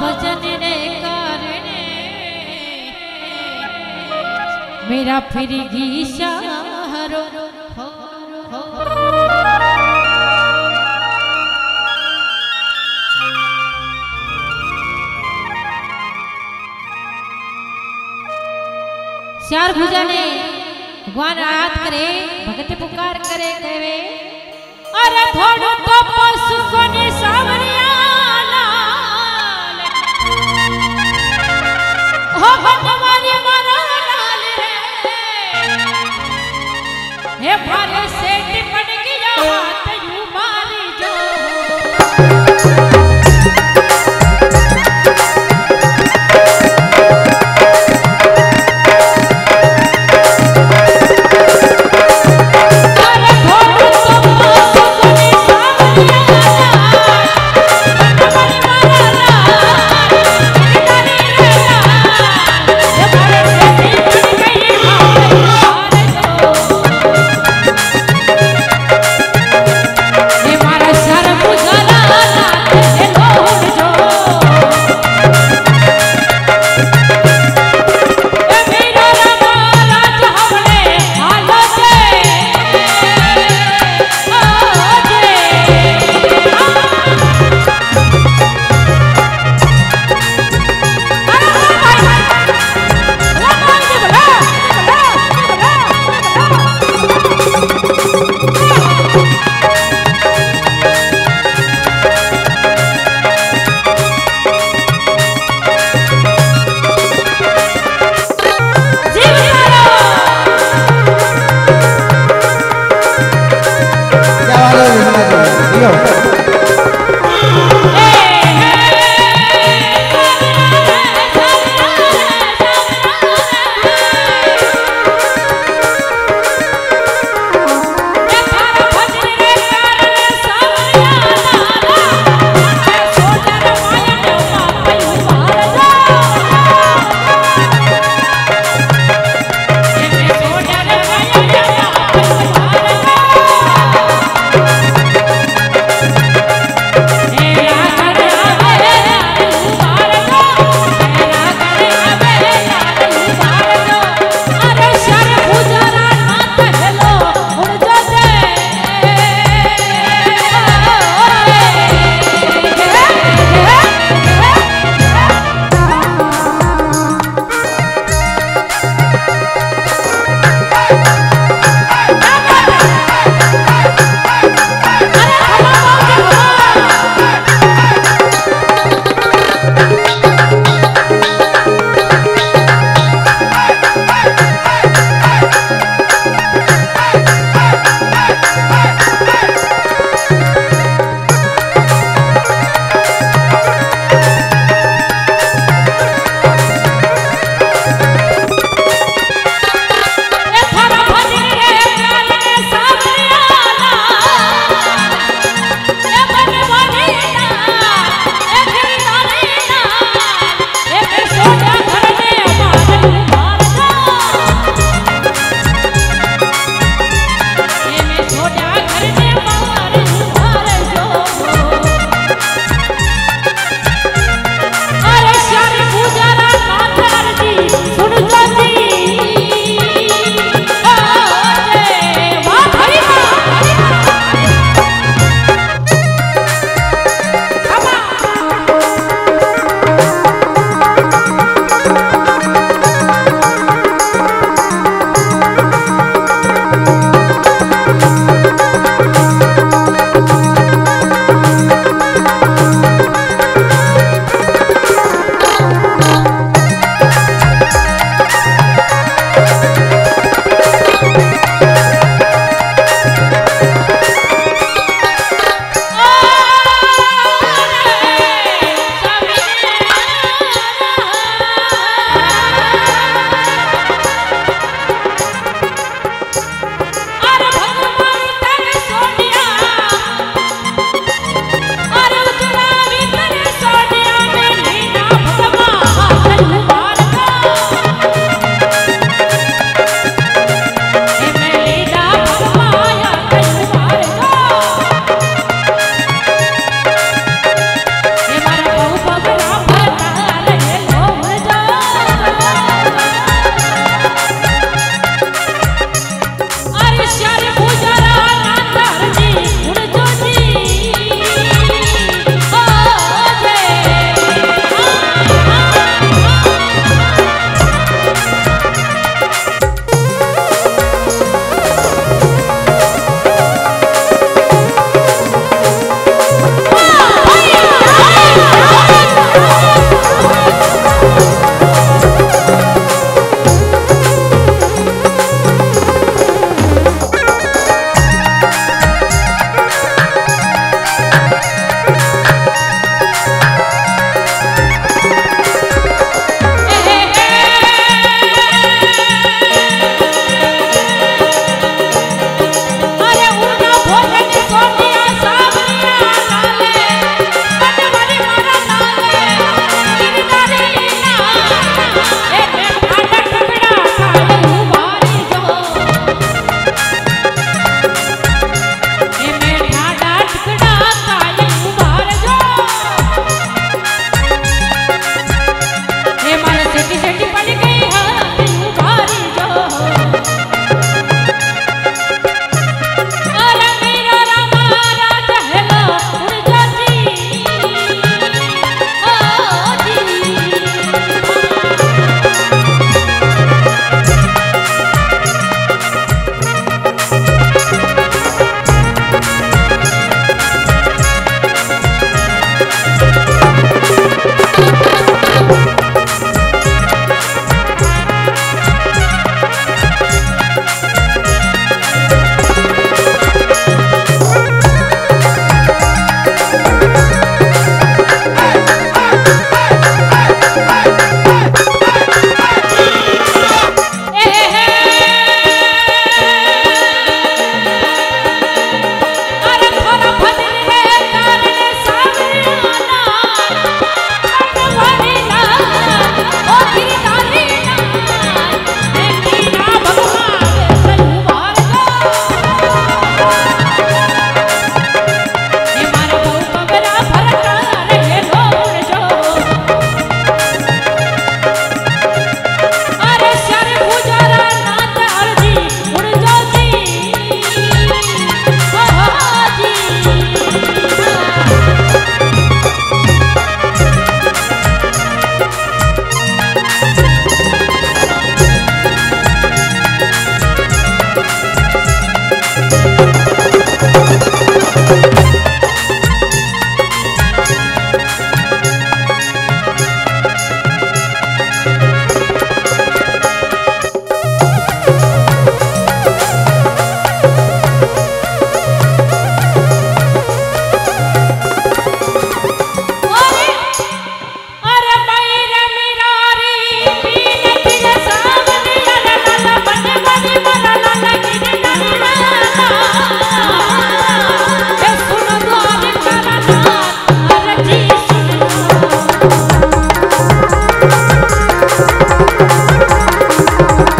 भजन रे कारणे। मेरा फिर गीशा हरो चार भुजा ने भगवान रात करे, भगत पुकार करे देवे। अरे थोड़ो तो पशु को निशा હે ભારે શેઠ પડ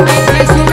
ऐसे